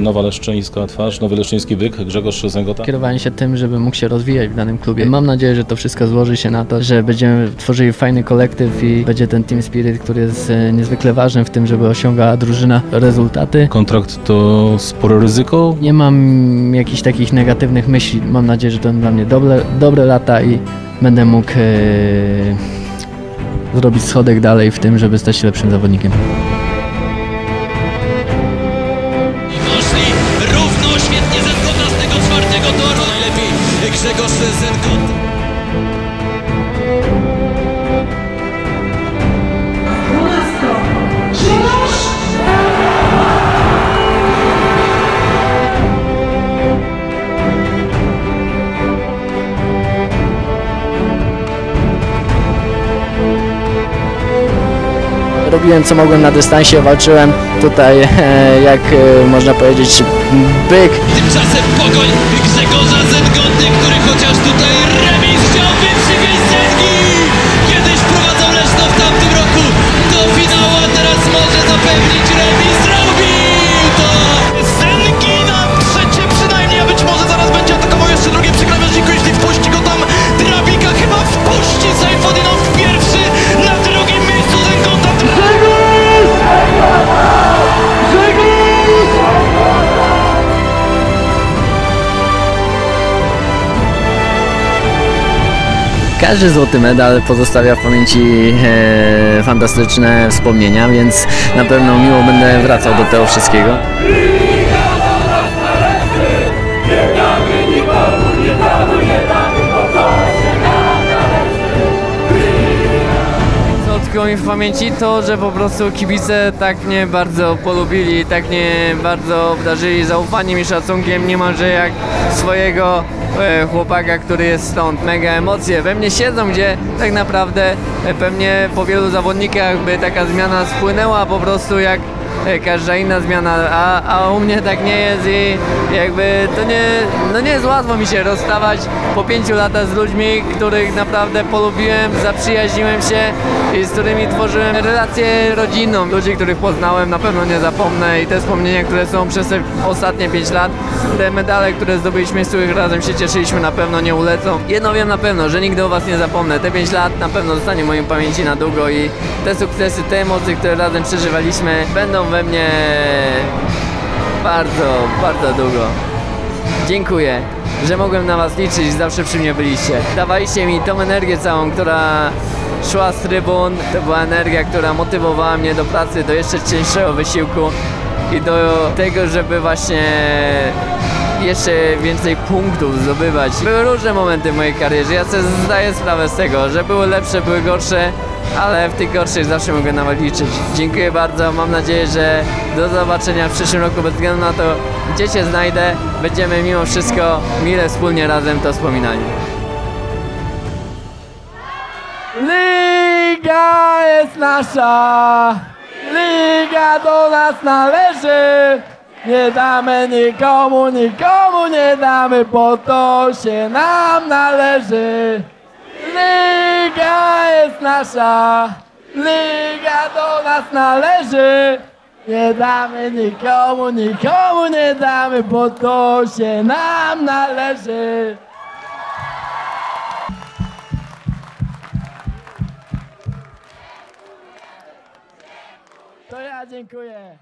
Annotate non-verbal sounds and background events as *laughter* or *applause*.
Nowa leszczyńska twarz, nowy leszczyński byk, Grzegorz Zęgota. Kierowałem się tym, żeby mógł się rozwijać w danym klubie. Mam nadzieję, że to wszystko złoży się na to, że będziemy tworzyli fajny kolektyw i będzie ten team spirit, który jest e, niezwykle ważny w tym, żeby osiągała drużyna rezultaty. Kontrakt to spore ryzyko. Nie mam jakichś takich negatywnych myśli. Mam nadzieję, że to dla mnie dobre, dobre lata i będę mógł e, zrobić schodek dalej w tym, żeby stać się lepszym zawodnikiem. Robiłem co mogłem na dystansie, walczyłem tutaj, *laughs* e, jak e, można powiedzieć, byk. Tymczasem pogoń Grzegorza który Każdy złoty medal pozostawia w pamięci e, fantastyczne wspomnienia, więc na pewno miło będę wracał do tego wszystkiego. Utkwiło mi w pamięci to, że po prostu kibice tak mnie bardzo polubili, tak mnie bardzo obdarzyli zaufaniem i szacunkiem niemalże jak swojego e, chłopaka, który jest stąd. Mega emocje we mnie siedzą, gdzie tak naprawdę e, pewnie po wielu zawodnikach by taka zmiana spłynęła po prostu jak każda inna zmiana, a, a u mnie tak nie jest i jakby to nie, no nie jest łatwo mi się rozstawać po pięciu latach z ludźmi, których naprawdę polubiłem, zaprzyjaźniłem się i z którymi tworzyłem relację rodzinną. Ludzi, których poznałem na pewno nie zapomnę i te wspomnienia, które są przez te ostatnie pięć lat, te medale, które zdobyliśmy, z których razem się cieszyliśmy na pewno nie ulecą. Jedno wiem na pewno, że nigdy o Was nie zapomnę. Te pięć lat na pewno zostanie w mojej pamięci na długo i te sukcesy, te emocje, które razem przeżywaliśmy będą we mnie bardzo, bardzo długo. Dziękuję, że mogłem na Was liczyć, zawsze przy mnie byliście. Dawaliście mi tą energię całą, która szła z trybun. To była energia, która motywowała mnie do pracy, do jeszcze cięższego wysiłku i do tego, żeby właśnie jeszcze więcej punktów zdobywać. Były różne momenty w mojej karierze, ja sobie zdaję sprawę z tego, że były lepsze, były gorsze, ale w tych gorszych zawsze mogę na was liczyć. Dziękuję bardzo, mam nadzieję, że do zobaczenia w przyszłym roku, bez względu na to, gdzie Cię znajdę, będziemy mimo wszystko mile wspólnie razem to wspominali. Liga jest nasza, liga do nas należy. Nie damy nikomu, nikomu nie damy, bo to się nam należy. Liga jest nasza, liga do nas należy. Nie damy nikomu, nikomu nie damy, bo to się nam należy. To ja dziękuję.